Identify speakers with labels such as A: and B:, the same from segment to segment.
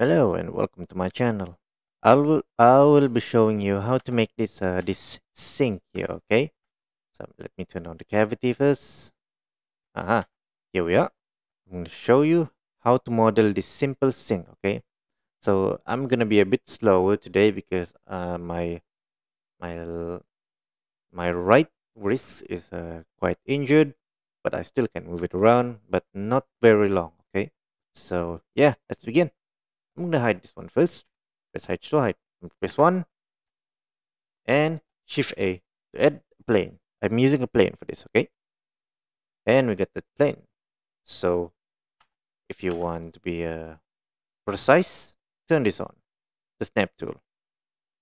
A: Hello and welcome to my channel. I will I will be showing you how to make this uh, this sink here. Okay, so let me turn on the cavity first. Aha, here we are. I'm going to show you how to model this simple sink. Okay, so I'm gonna be a bit slower today because uh, my my my right wrist is uh, quite injured, but I still can move it around, but not very long. Okay, so yeah, let's begin. I'm gonna hide this one first. Press H to hide. Press one and Shift A to add a plane. I'm using a plane for this, okay? And we get the plane. So if you want to be uh, precise, turn this on. The snap tool.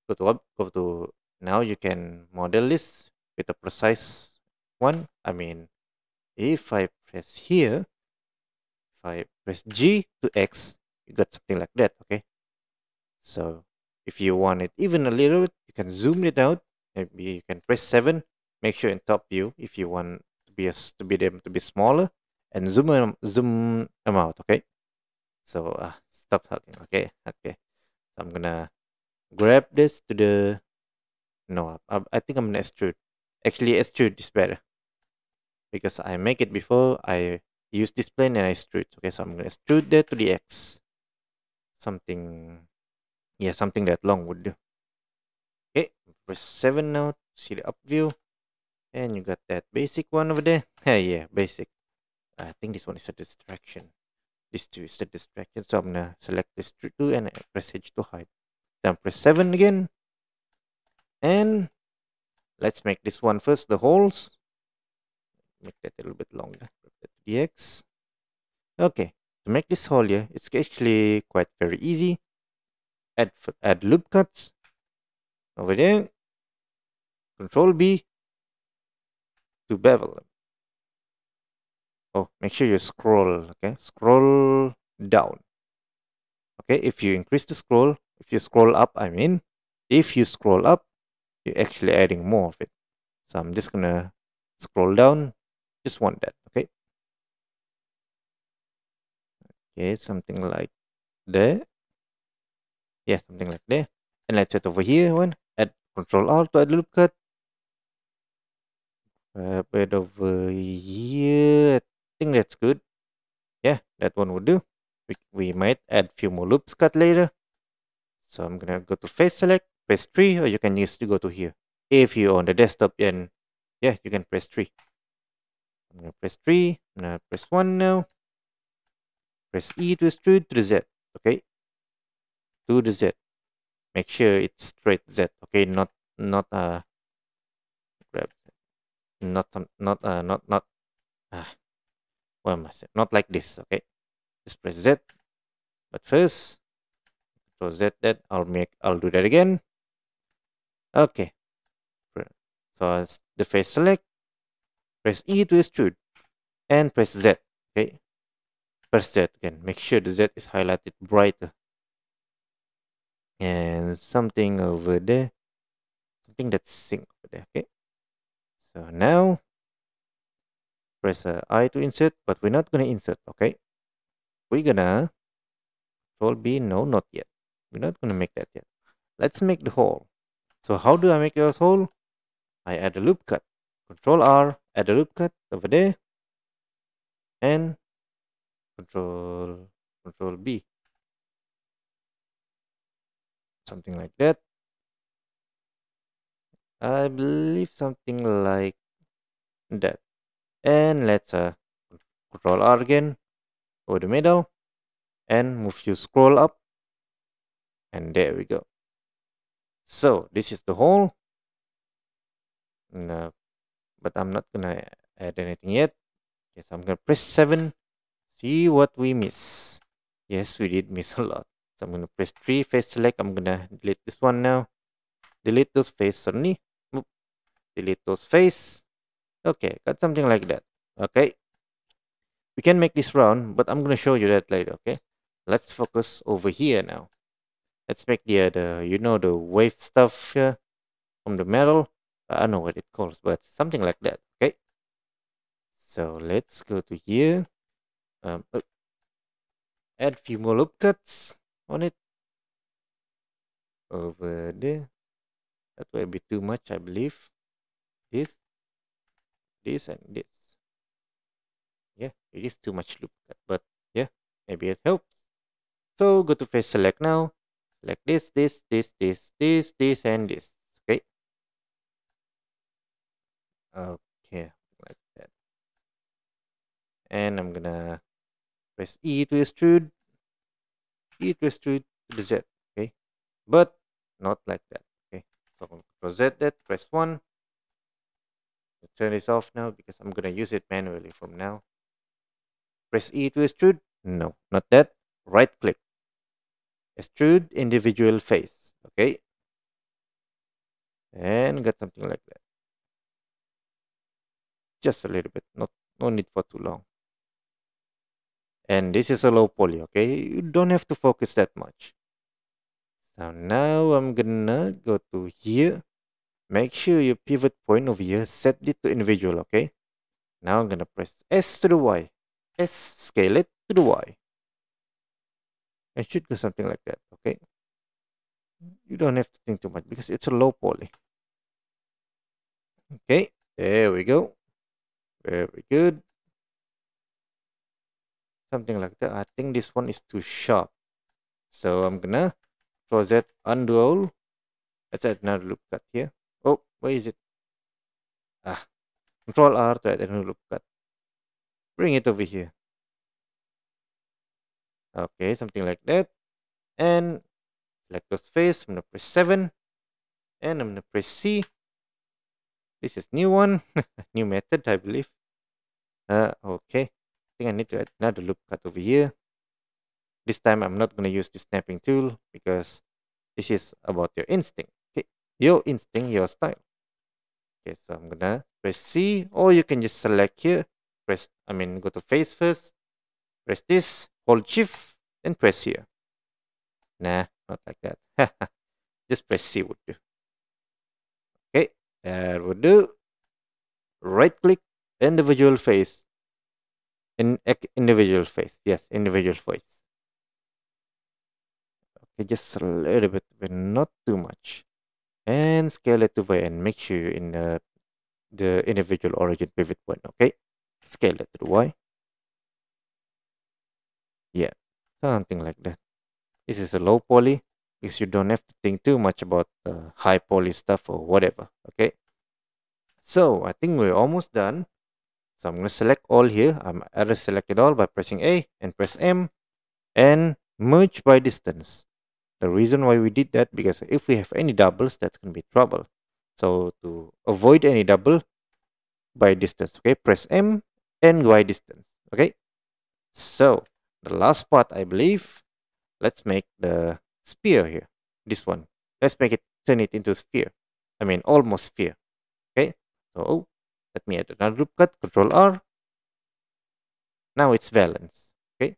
A: Go to up, go to now you can model this with a precise one. I mean, if I press here, if I press G to X, you got something like that okay? So if you want it even a little bit you can zoom it out. Maybe you can press 7 make sure in top view if you want to be a, to be them to be smaller and zoom them, zoom them out okay? So uh, stop talking okay okay. So i'm gonna grab this to the no I, I think i'm gonna extrude. Actually extrude is better. Because i make it before i use this plane and i extrude okay? So i'm gonna extrude that to the x something yeah something that long would do. Okay press 7 now to see the up view. And you got that basic one over there. Hey yeah basic. I think this one is a distraction. This two is the distraction so i'm gonna select this two and press h to hide. Then press 7 again. And let's make this one first the holes. Make that a little bit longer. The x. Okay to make this hole here, it's actually quite very easy. Add, add loop cuts over there. Control B to bevel. Oh, make sure you scroll, okay? Scroll down. Okay, if you increase the scroll, if you scroll up, I mean, if you scroll up, you're actually adding more of it. So I'm just gonna scroll down, just want that, okay? something like that yeah something like that and let's set over here one. Add control alt to add loop cut. Uh, Grab it over here. I think that's good. Yeah that one would do. We, we might add few more loops cut later. So i'm gonna go to face select press 3 or you can use to go to here. If you're on the desktop then yeah you can press 3 i'm gonna press 3 i'm gonna press 1 now Press E to extrude to the Z. Okay. To the Z. Make sure it's straight Z. Okay. Not not uh grab not not uh not not uh, what am I saying? Not like this. Okay. Just press Z. But first, control Z that I'll make I'll do that again. Okay. So the face select, press E to extrude, and press Z. Okay press Z again. Make sure the Z is highlighted brighter. And something over there. Something that's sync over there. Okay. So now press uh, I to insert, but we're not gonna insert. Okay. We're gonna control B. No, not yet. We're not gonna make that yet. Let's make the hole. So how do I make this hole? I add a loop cut. Control R, add a loop cut over there. And control control B. Something like that. I believe something like that. And let's uh, control R again over the middle. And move you scroll up. And there we go. So this is the hole no, but I'm not gonna add anything yet. Yes I'm gonna press 7 see what we miss. Yes, we did miss a lot. So I'm going to press 3, face select. I'm going to delete this one now. Delete those face, suddenly. Delete those face. Okay, got something like that. Okay. We can make this round, but I'm going to show you that later, okay? Let's focus over here now. Let's make the, uh, the you know, the wave stuff here from the metal. I don't know what it calls, but something like that, okay? So let's go to here um, uh, add few more loop cuts on it. Over there. That will be too much, I believe. This, this, and this. Yeah, it is too much loop cut, but yeah, maybe it helps. So go to face select now. Select this, this, this, this, this, this, and this. Okay. Okay, like that. And I'm gonna press E to extrude, E to extrude to the Z. Okay, but not like that. Okay, so I'm gonna Z that, press one. Turn this off now because I'm gonna use it manually from now. Press E to extrude. No, not that. Right click. Extrude individual face. Okay. And got something like that. Just a little bit. Not no need for too long. And this is a low poly, okay? You don't have to focus that much. So now I'm gonna go to here. Make sure your pivot point over here, set it to individual, okay? Now I'm gonna press S to the Y. S, scale it to the Y. It should go something like that, okay? You don't have to think too much because it's a low poly. Okay, there we go. Very good. Something like that. I think this one is too sharp. So I'm gonna throw that undo all. Let's add another loop cut here. Oh, where is it? Ah, Control R to add another loop cut. Bring it over here. Okay, something like that. And select those face. I'm gonna press 7. And I'm gonna press C. This is new one. new method, I believe. Uh, okay. I think I need to add another loop cut over here. This time I'm not gonna use the snapping tool because this is about your instinct. Okay, your instinct, your style. Okay, so I'm gonna press C, or you can just select here. Press, I mean, go to face first. Press this, hold shift, and press here. Nah, not like that. just press C would do. Okay, that would do. Right click, individual face. In individual face, yes, individual face. Okay, just a little bit, but not too much. And scale it to Y and make sure you're in the, the individual origin pivot point, okay? Scale it to the Y. Yeah, something like that. This is a low poly because you don't have to think too much about the high poly stuff or whatever, okay? So I think we're almost done. So I'm going to select all here. I'm either select it all by pressing A and press M and merge by distance. The reason why we did that because if we have any doubles, that's going to be trouble. So to avoid any double by distance, okay, press M and by distance, okay. So the last part, I believe, let's make the sphere here. This one. Let's make it turn it into sphere. I mean almost sphere. Okay. So let me add another loop cut, control R. Now it's valence. Okay.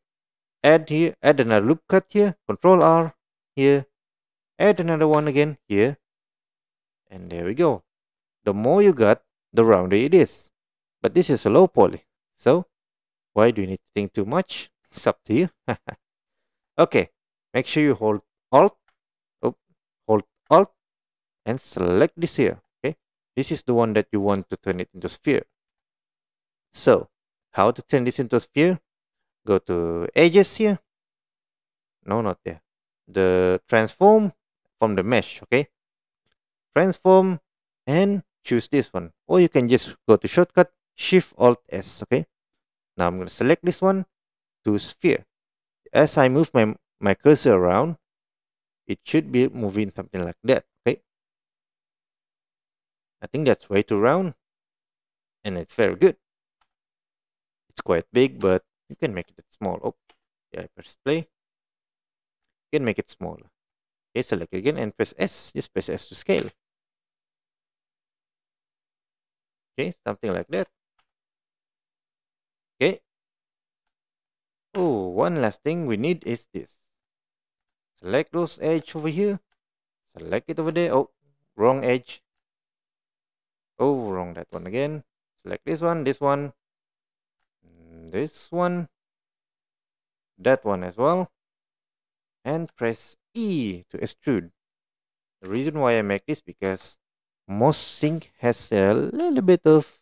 A: Add here, add another loop cut here, control R here. Add another one again here. And there we go. The more you got, the rounder it is. But this is a low poly. So why do you need to think too much? It's up to you. okay. Make sure you hold Alt, oh, hold Alt, and select this here. This is the one that you want to turn it into sphere. So, how to turn this into a sphere? Go to edges here. No, not there. The transform from the mesh, okay? Transform and choose this one. Or you can just go to shortcut, Shift Alt S, okay? Now I'm going to select this one to sphere. As I move my, my cursor around, it should be moving something like that. I think that's way too round. And it's very good. It's quite big, but you can make it small. Oh, yeah, I press play. You can make it smaller. Okay, select again and press S. Just press S to scale. Okay, something like that. Okay. Oh, one last thing we need is this. Select those edge over here. Select it over there. Oh, wrong edge. Oh, wrong that one again. Select this one, this one, this one, that one as well. and press E to extrude. The reason why I make this because most sink has a little bit of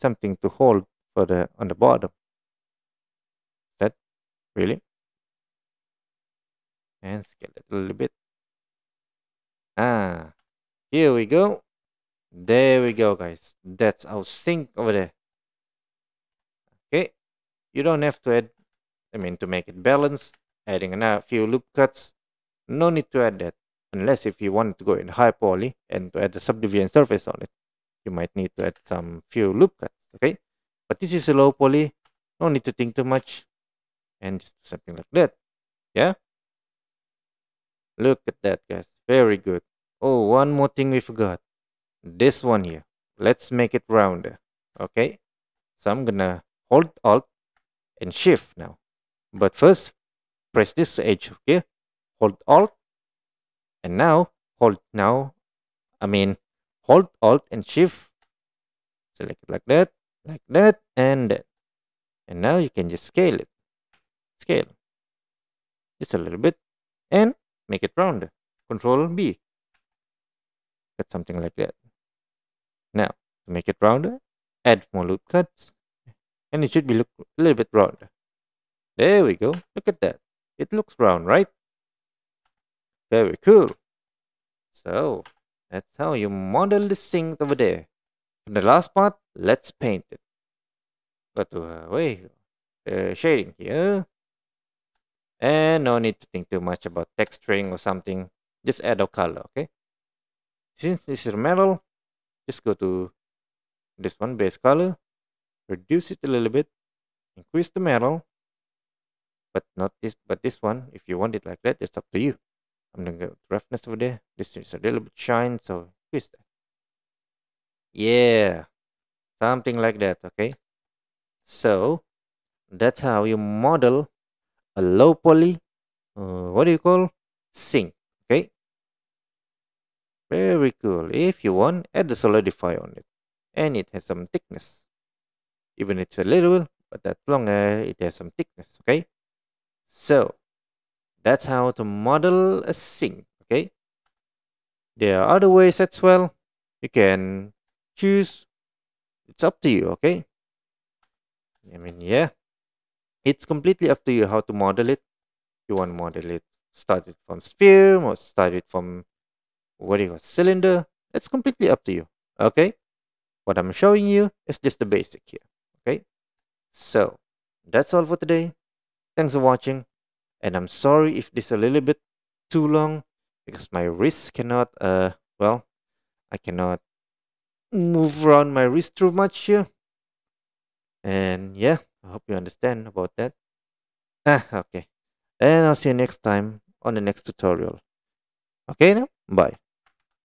A: something to hold for the on the bottom. That really and scale it a little bit. Ah, here we go. There we go, guys. That's our sink over there. Okay, you don't have to add. I mean, to make it balanced, adding a few loop cuts. No need to add that unless if you want to go in high poly and to add the subdivision surface on it. You might need to add some few loop cuts okay? But this is a low poly. No need to think too much. And just something like that. Yeah? Look at that guys. Very good. Oh one more thing we forgot this one here. Let's make it rounder. Okay? So i'm gonna hold alt and shift now. But first press this edge okay? Hold alt. And now hold now I mean hold alt and shift. Select it like that like that and that and now you can just scale it. Scale. Just a little bit. And make it rounder. Control B. Get something like that now to make it rounder add more loop cuts and it should be look a little bit rounder there we go look at that it looks round right very cool. So, that's how you model the things over there. In the last part, let's paint it. Go to uh, uh, shading here. And no need to think too much about texturing or something. Just add a color, okay? Since this is metal, just go to this one base color, reduce it a little bit, increase the metal, but not this, but this one, if you want it like that, it's up to you. I'm gonna go roughness over there. This is a little bit shine, so twist that. Yeah, something like that. Okay, so that's how you model a low poly. Uh, what do you call sink? Okay, very cool. If you want, add the solidify on it, and it has some thickness. Even it's a little, but as long it has some thickness. Okay, so that's how to model a sink, okay? There are other ways as well. You can choose. It's up to you, okay? I mean, yeah. It's completely up to you how to model it. You want to model it, start it from sphere or start it from, what do you call, cylinder. It's completely up to you, okay? What I'm showing you is just the basic here, okay? So, that's all for today. Thanks for watching and I'm sorry if this is a little bit too long because my wrist cannot uh well I cannot move around my wrist too much here and yeah I hope you understand about that ah okay and I'll see you next time on the next tutorial okay now bye